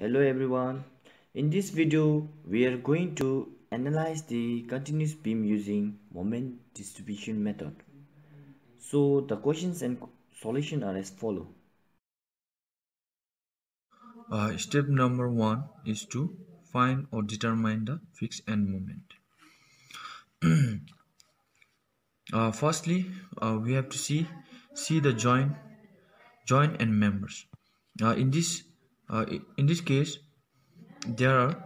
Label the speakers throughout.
Speaker 1: Hello everyone. In this video, we are going to analyze the continuous beam using moment distribution method. So the questions and solution are as follow.
Speaker 2: Uh, step number one is to find or determine the fixed end moment. uh, firstly, uh, we have to see see the joint joint and members. Uh, in this uh, in this case, there are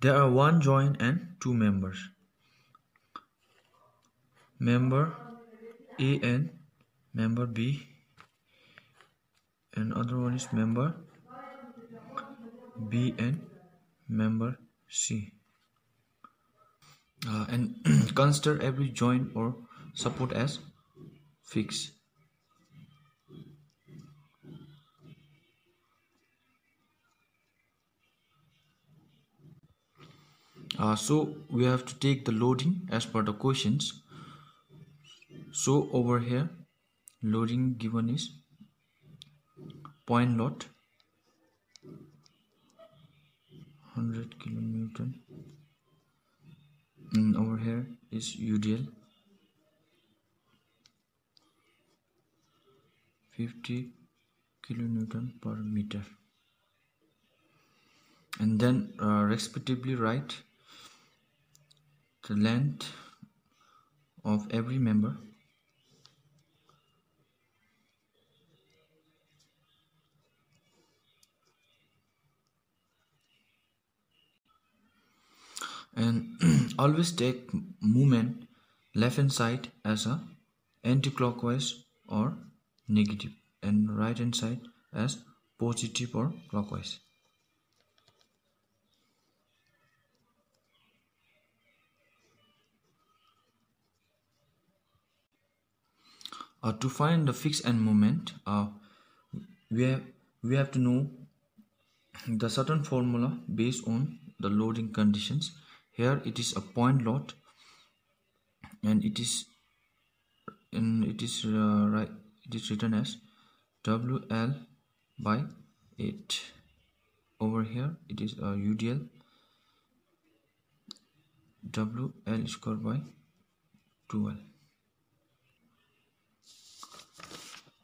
Speaker 2: there are one joint and two members. Member A and member B, and other one is member B and member C. Uh, and consider every joint or support as fixed. Uh, so we have to take the loading as per the questions. So over here, loading given is point load 100 kilonewton and over here is UDL 50 kilonewton per meter and then uh, respectively write the length of every member. And always take moment left hand side as a anti-clockwise or negative and right hand side as positive or clockwise uh, to find the fixed end moment uh, we have we have to know the certain formula based on the loading conditions. Here it is a point load and it is and it is uh, right it is written as wl by 8 over here it is a udl wl square by 12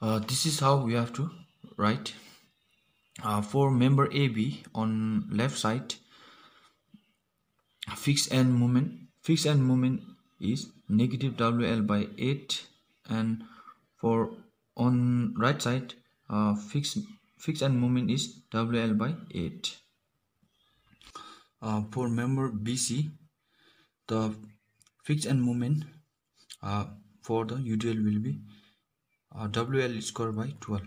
Speaker 2: uh, this is how we have to write. Uh, for member AB on left side fixed end moment fixed end moment is negative WL by 8 and for on right side uh, fixed fixed end moment is WL by 8 uh, for member BC the fixed end moment uh, for the UDL will be uh, WL square by 12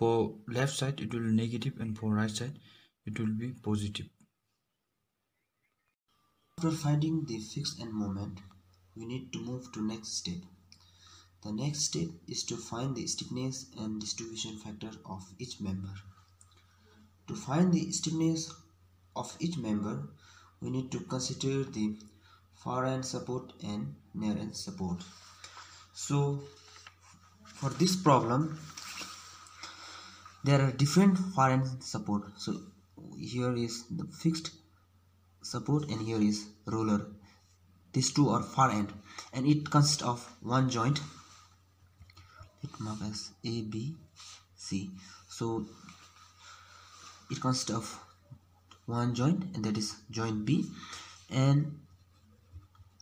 Speaker 2: for left side it will be negative and for right side it will be positive.
Speaker 3: After finding the fixed end moment we need to move to next step. The next step is to find the stiffness and distribution factor of each member. To find the stiffness of each member we need to consider the far end support and near end support. So for this problem there are different far end support. So here is the fixed support and here is roller these two are far end and it consists of one joint. It mark as a b c. So it consists of one joint and that is joint b and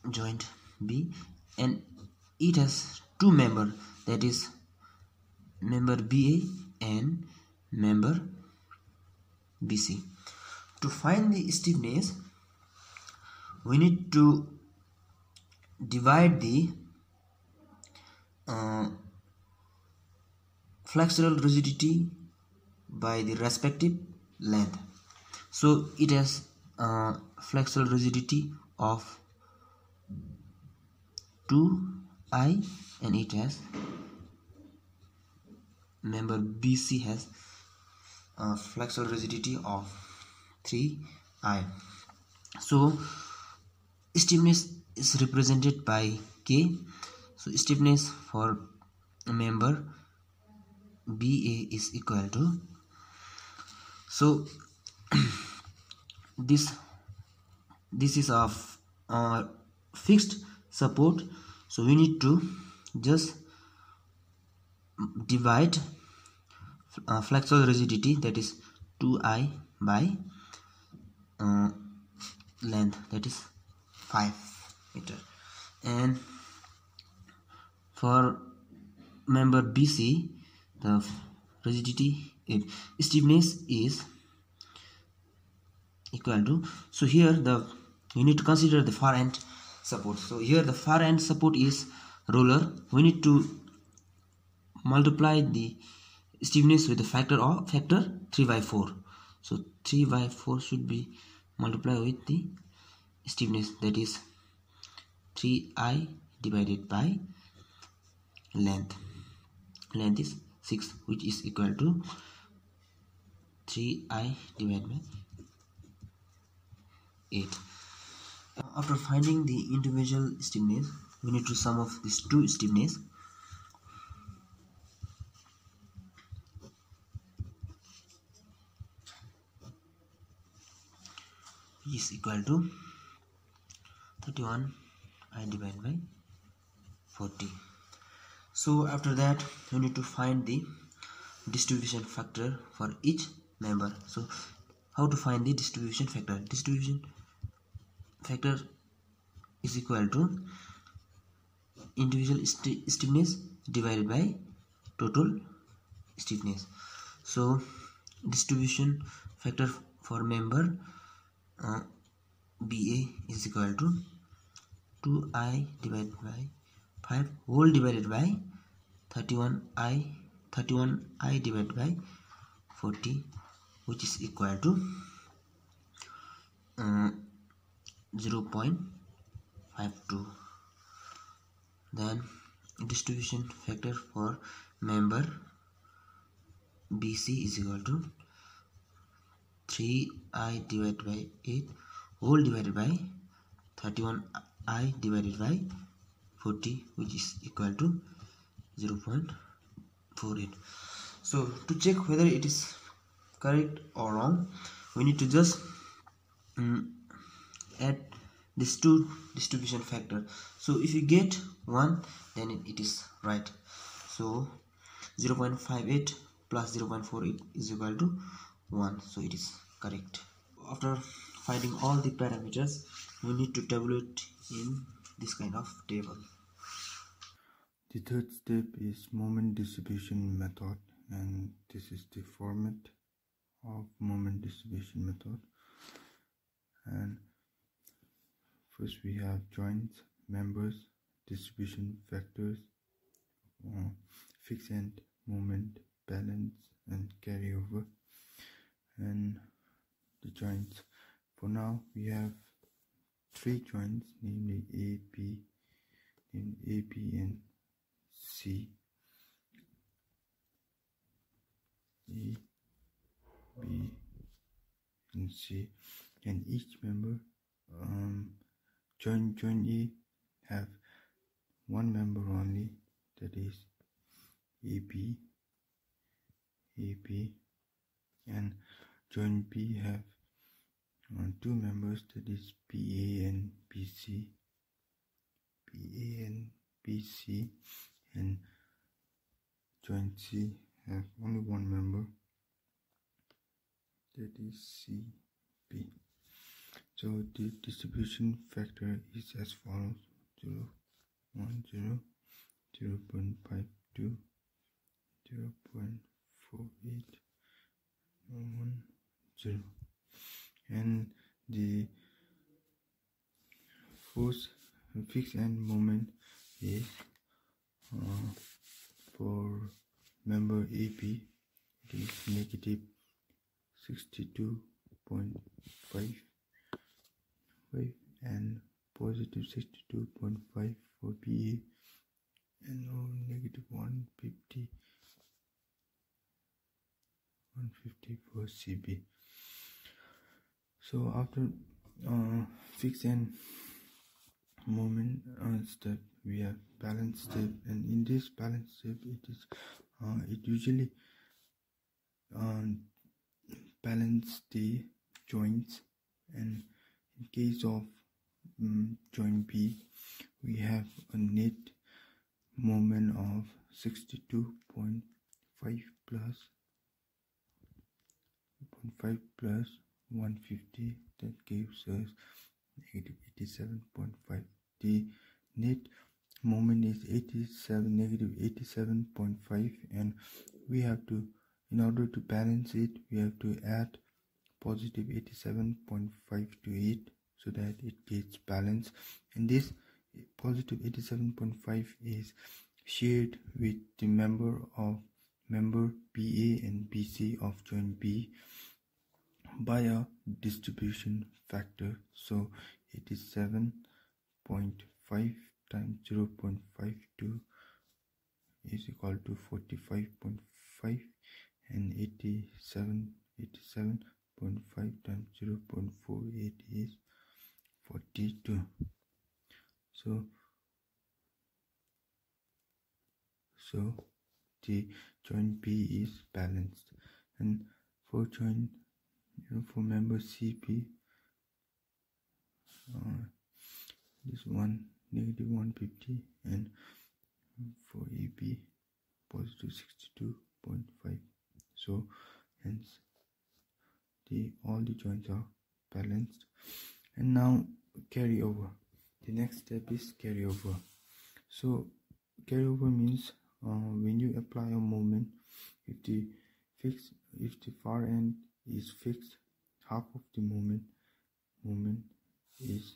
Speaker 3: joint b and it has two member that is member BA and member BC. To find the stiffness, we need to divide the uh, flexural rigidity by the respective length. So it has uh, flexural rigidity of 2i and it has member BC has a flexural rigidity of 3i so stiffness is represented by K. So stiffness for member BA is equal to. So this this is a uh, fixed support so we need to just divide uh, flexural rigidity that is 2i by uh, length that is 5 meter. And for member BC the rigidity if stiffness is equal to so here the you need to consider the far end support. So here the far end support is roller we need to multiply the stiffness with the factor of factor 3 by 4 so 3 by 4 should be multiplied with the stiffness. That is 3i divided by length. Length is 6 which is equal to 3i divided by 8 after finding the individual stiffness we need to sum of these two stiffness. Is equal to 31 I divide by 40 so after that we need to find the distribution factor for each member. So how to find the distribution factor? Distribution factor is equal to individual st stiffness divided by total stiffness. So distribution factor for member uh, BA is equal to 2i divided by 5 whole divided by 31i 31i divided by 40 which is equal to uh, 0 0.52 then distribution factor for member BC is equal to 3i divided by 8 whole divided by 31i divided by 40 which is equal to 0.48 so to check whether it is correct or wrong we need to just um, add these two distribution factor. So if you get one then it, it is right. So 0 0.58 plus 0 0.48 is equal to 1 so it is correct. After finding all the parameters we need to tabulate in this kind of table.
Speaker 4: The third step is moment distribution method and this is the format of moment distribution method. And first we have joints members distribution factors uh, fixed end moment balance and carryover. And the joints. For now we have three joints namely A, B, named A, B and C. A, B and C. And each member um, join join A have one member only that is AB AB and join B have uh, two members that is PA and PC PA and PC and joint C have only one member that is CB so the distribution factor is as follows. 0 1 0 0 0.52 0 0.48 1 0 and the force fixed end moment is uh, for member AP it is negative 62.5 and positive 62.5 for PA and negative 150 150 for CB so after uh, fixed end moment uh, step we have balance step and in this balance step it is uh, it usually uh, balance the joints and in case of um, joint B we have a net moment of 62.5 plus 0.5 plus 150 that gives us negative 87.5 the net moment is 87 negative 87.5 and we have to in order to balance it we have to add positive 87.5 to it so that it gets balanced. And this positive 87.5 is shared with the member of member BA and BC of joint B by a distribution factor. So 87.5 times 0.52 is equal to 45.5 and 87 87.5 times 0.48 is 42 so so the joint B is balanced. And for joint you know, for member CP uh, this one negative 150 and for AB positive 62.5 so hence the all the joints are balanced. And now carry over. The next step is carry over. So carry over means uh, when you apply a moment if the fixed if the far end is fixed half of the moment moment is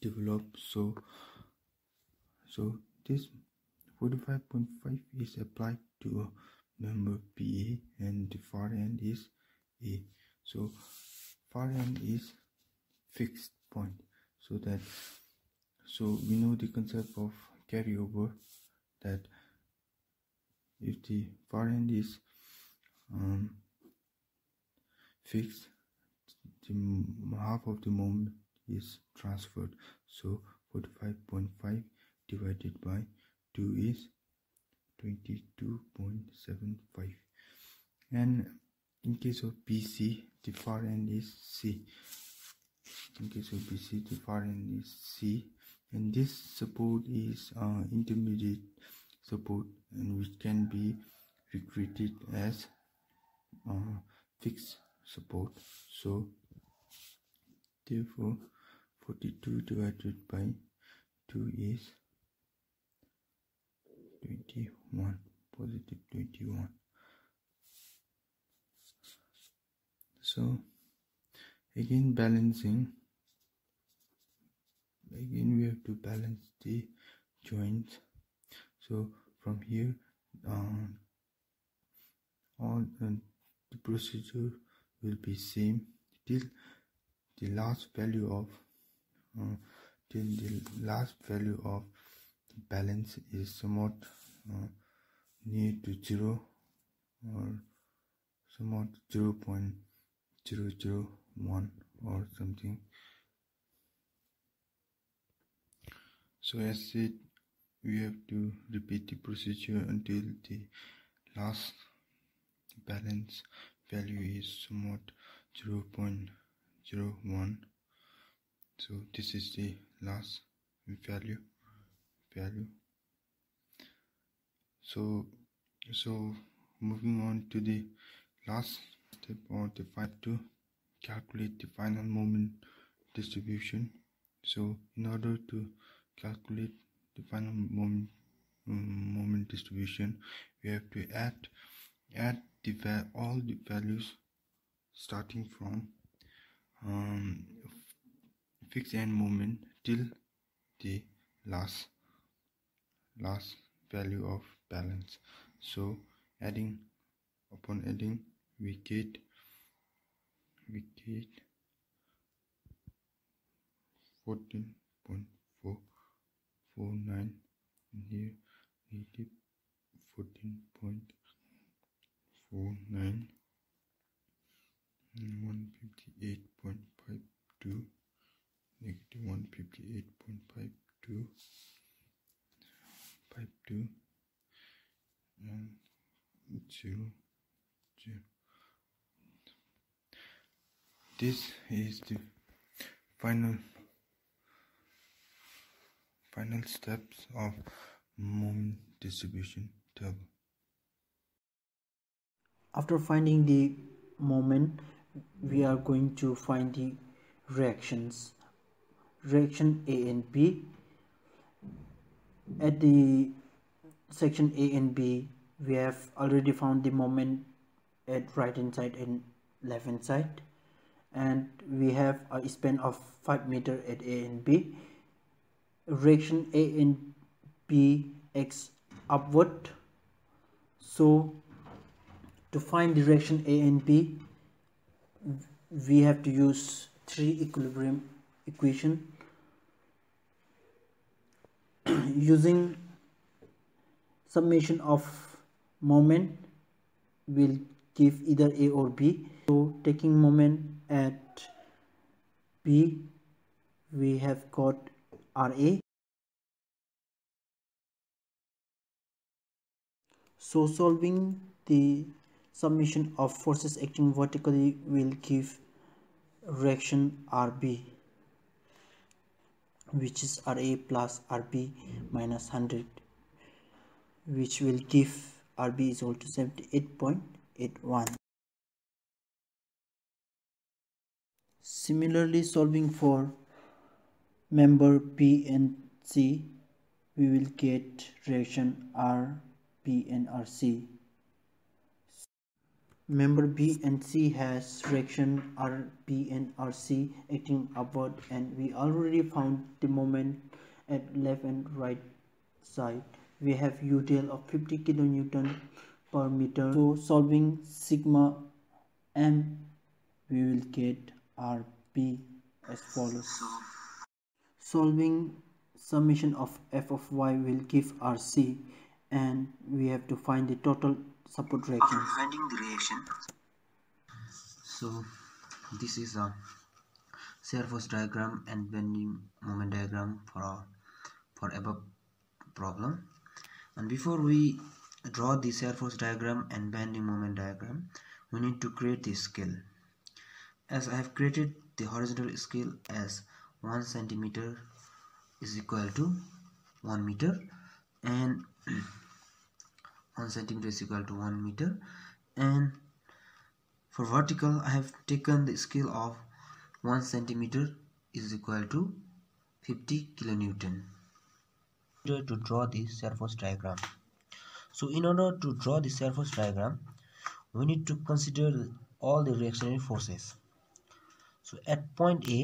Speaker 4: developed. So so this 45.5 is applied to a member PA and the far end is A. So far end is fixed point. So that so we know the concept of carryover that if the far end is um, fixed the half of the moment is transferred. So 45.5 divided by 2 is 22.75 and in case of BC the far end is C. In case of BC the far end is C. And this support is uh, intermediate support and which can be recruited as uh, fixed support. So therefore 42 divided by 2 is 21 positive 21 so again balancing. Again we have to balance the joints. So from here uh, all uh, the procedure will be same till the last value of uh, till the last value of balance is somewhat uh, near to zero or somewhat 0 0.001 or something. So as said we have to repeat the procedure until the last balance value is somewhat 0 0.01 so this is the last value value. So so moving on to the last step or the five to calculate the final moment distribution. So in order to calculate the final moment um, moment distribution we have to add add the all the values starting from um, fixed end moment till the last last value of balance. So adding upon adding we get we get 14.449 here negative 14.49 158.52 negative 158.52 52 and 0 0 this is the final final steps of moment distribution table.
Speaker 5: After finding the moment, we are going to find the reactions. Reaction A and B. At the section A and B, we have already found the moment at right hand side and left hand side and we have a span of 5 meter at A and B. Reaction A and B x upward. So to find direction A and B we have to use three equilibrium equation. Using summation of moment will give either A or B. So taking moment at B we have got RA so solving the summation of forces acting vertically will give reaction RB which is RA plus RB minus 100 which will give RB is equal to 78.81 Similarly, solving for member P and C, we will get reaction R, P and RC. Member B and C has reaction R, P and RC acting upward and we already found the moment at left and right side. We have UDL of 50 kilonewton per meter. So solving sigma M, we will get RB as follows. Solving summation of f of y will give RC and we have to find the total support reaction.
Speaker 3: After finding the reaction, so this is a shear force diagram and bending moment diagram for our, for above problem. And before we draw the shear force diagram and bending moment diagram, we need to create the scale as I have created the horizontal scale as 1 centimeter is equal to 1 meter and 1 centimeter is equal to 1 meter. And for vertical I have taken the scale of 1 centimeter is equal to 50 kilonewton. To draw the shear force diagram so in order to draw the shear force diagram we need to consider all the reactionary forces so at point a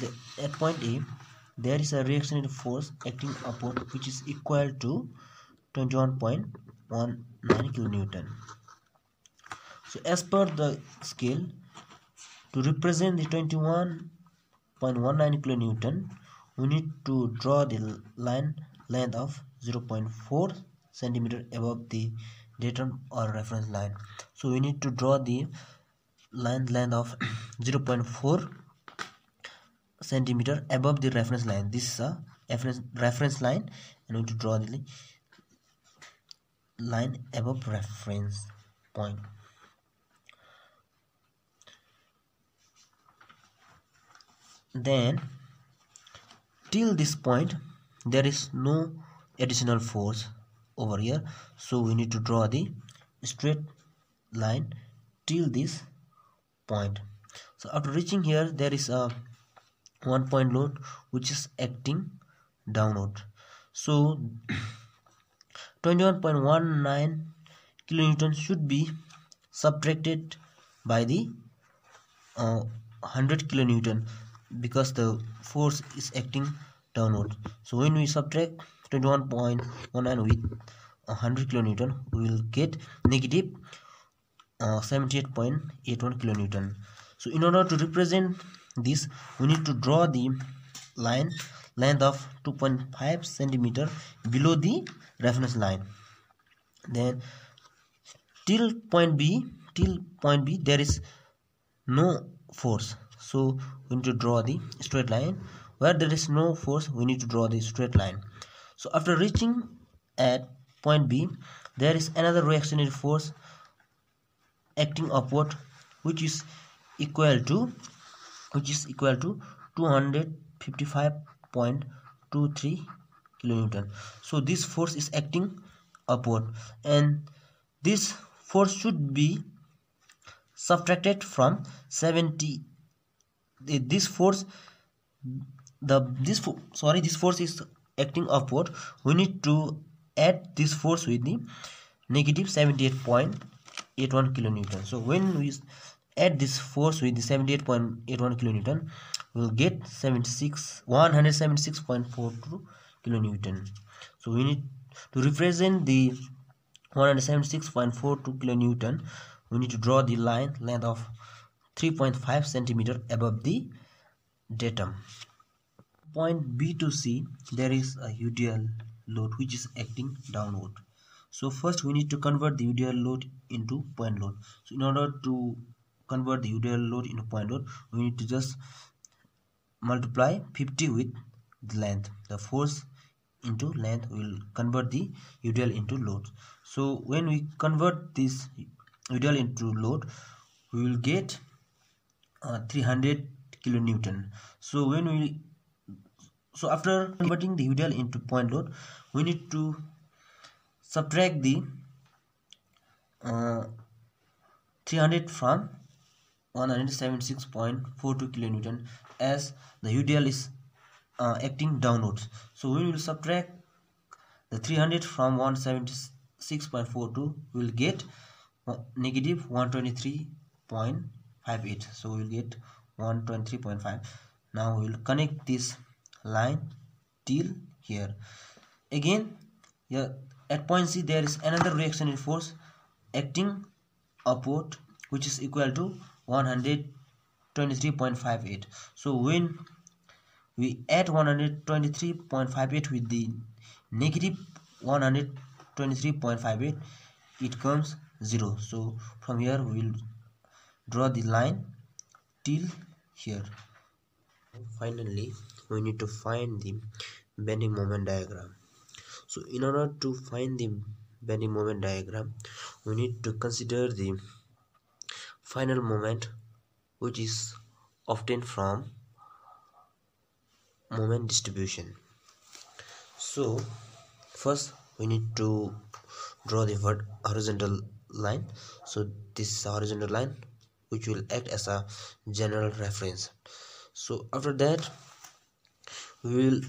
Speaker 3: the, at point a there is a reactionary force acting upon which is equal to 21.19 kilonewton so as per the scale to represent the 21.19 kilonewton we need to draw the line length of 0.4 centimeter above the datum or reference line. So we need to draw the line length of 0.4 centimeter above the reference line. This is a reference reference line. And we need to draw the line above reference point. Then till this point there is no additional force over here. So we need to draw the straight line till this point. So after reaching here there is a one point load which is acting downward so 21.19 kilonewton should be subtracted by the uh, 100 kilonewton because the force is acting downward so when we subtract 21.19 with 100 kilonewton we will get negative uh, 78.81 kilonewton. So in order to represent this we need to draw the line length of 2.5 centimeter below the reference line. Then till point b till point b there is no force. So we need to draw the straight line. Where there is no force we need to draw the straight line. So after reaching at point b there is another reactionary force acting upward which is equal to which is equal to 255.23 kilonewton. So this force is acting upward and this force should be subtracted from 70 this force the this sorry this force is acting upward we need to add this force with the negative 78.81 kilonewton. So when we add this force with the 78.81 kilonewton we'll get 76 176.42 kilonewton. So we need to represent the 176.42 kilonewton we need to draw the line length of 3.5 centimeter above the datum. Point b to c there is a udl load which is acting downward. So first we need to convert the udl load into point load. So in order to convert the udl load into point load we need to just multiply 50 with the length. The force into length will convert the udl into load. So when we convert this udl into load we will get uh, 300 kilonewton. So when we so after converting the udl into point load we need to subtract the uh, 300 from 176.42 kilonewton as the udl is uh, acting downwards. So we will subtract the 300 from 176.42 we will get negative 123.58 so we will get 123.5 now we will connect this line till here. Again yeah, at point c there is another reactionary force acting upward which is equal to 123.58 so when we add 123.58 with the negative 123.58 it comes 0 so from here we will draw the line till here. Finally we need to find the bending moment diagram. So in order to find the bending moment diagram we need to consider the final moment which is obtained from moment distribution. So first we need to draw the horizontal line. So this horizontal line which will act as a general reference. So after that we will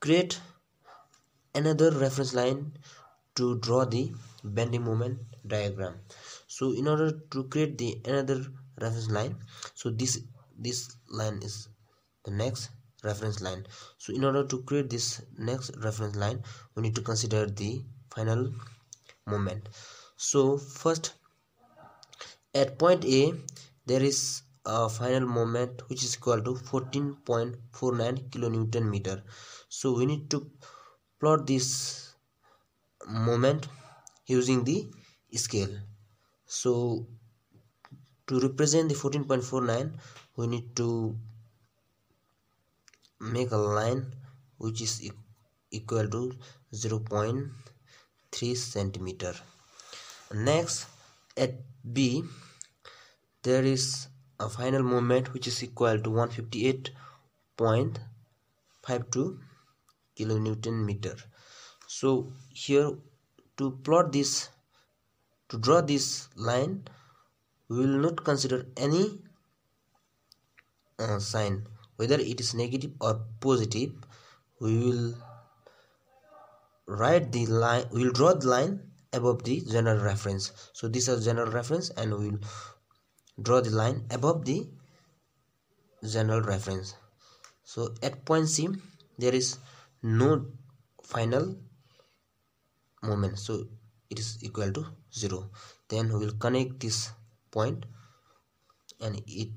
Speaker 3: create another reference line to draw the bending moment diagram. So in order to create the another reference line so this this line is the next reference line. So in order to create this next reference line we need to consider the final moment. So first at point a there is a final moment which is equal to 14.49 kilonewton meter. So we need to plot this moment using the scale. So to represent the 14.49 we need to make a line which is equal to 0.3 centimeter. Next at b there is a final moment which is equal to 158.52 kilonewton meter so here to plot this to draw this line we will not consider any uh, sign whether it is negative or positive. We will write the line we will draw the line above the general reference. So this is general reference and we will draw the line above the general reference. So at point c there is no final moment. So it is equal to 0 then we will connect this point and it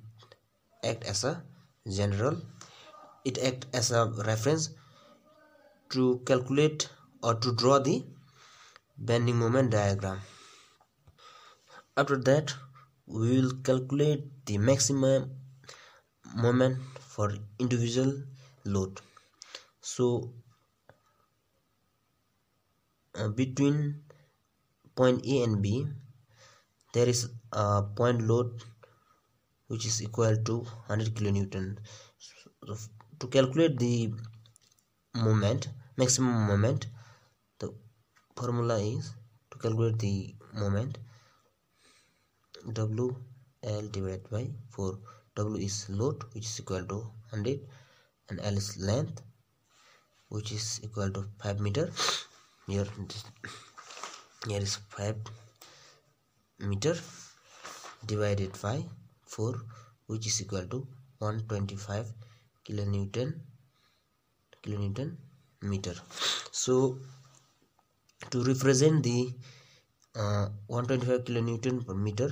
Speaker 3: act as a general it act as a reference to calculate or to draw the bending moment diagram. After that we will calculate the maximum moment for individual load. So Uh, between point a and b there is a point load which is equal to 100 kilonewton. So to calculate the moment maximum moment the formula is to calculate the moment w l divided by 4 w is load which is equal to 100 and l is length which is equal to 5 meter here here is 5 meter divided by 4 which is equal to 125 kilonewton kilonewton meter. So to represent the uh, 125 kilonewton per meter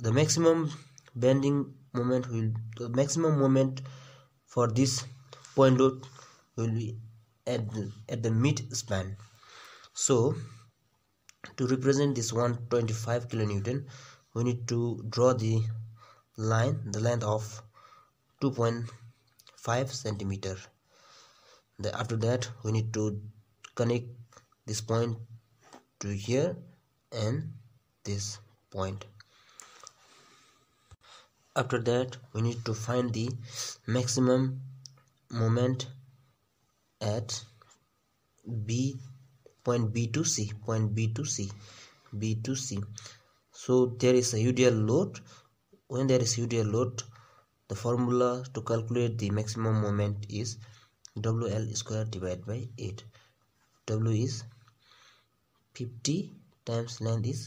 Speaker 3: the maximum bending moment will the maximum moment for this point load will be at the, at the mid span. So to represent this 125 kilonewton we need to draw the line the length of 2.5 centimeter. The, after that we need to connect this point to here and this point. After that we need to find the maximum moment at b point b to c point b to c b to c. So there is a udl load. When there is udl load the formula to calculate the maximum moment is wl square divided by 8 w is 50 times length is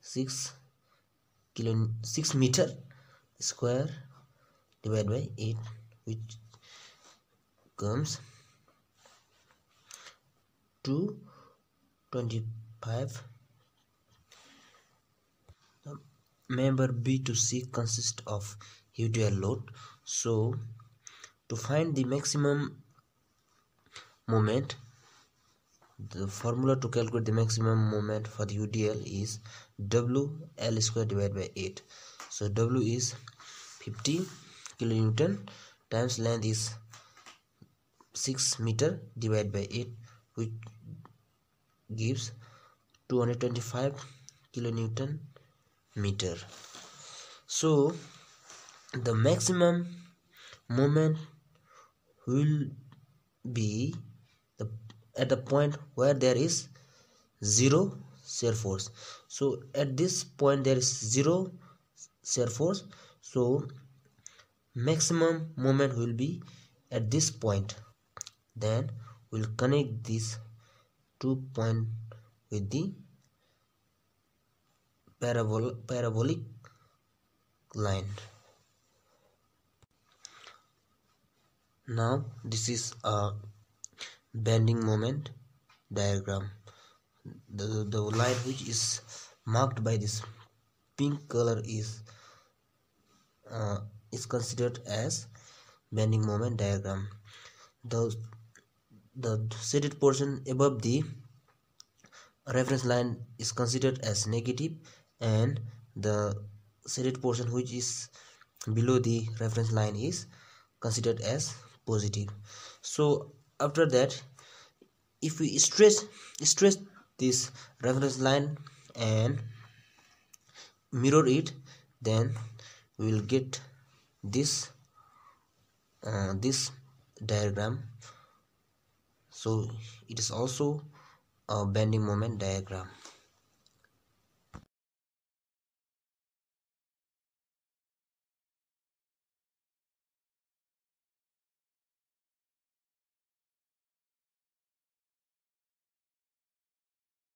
Speaker 3: 6 kilo 6 meter square divided by 8 which comes to 25 member b to c consists of udl load. So to find the maximum moment the formula to calculate the maximum moment for the udl is w l square divided by 8 so w is 50 kilonewton times length is 6 meter divided by 8 which gives 225 kilonewton meter. So the maximum moment will be the at the point where there is zero shear force. So at this point there is zero shear force. So maximum moment will be at this point. Then we'll connect this two point with the parabol parabolic line. Now this is a bending moment diagram. The, the line which is marked by this pink color is uh, is considered as bending moment diagram. The the shaded portion above the reference line is considered as negative and the shaded portion which is below the reference line is considered as positive. So after that if we stretch stretch this reference line and mirror it then we will get this uh, this diagram so it is also a bending moment diagram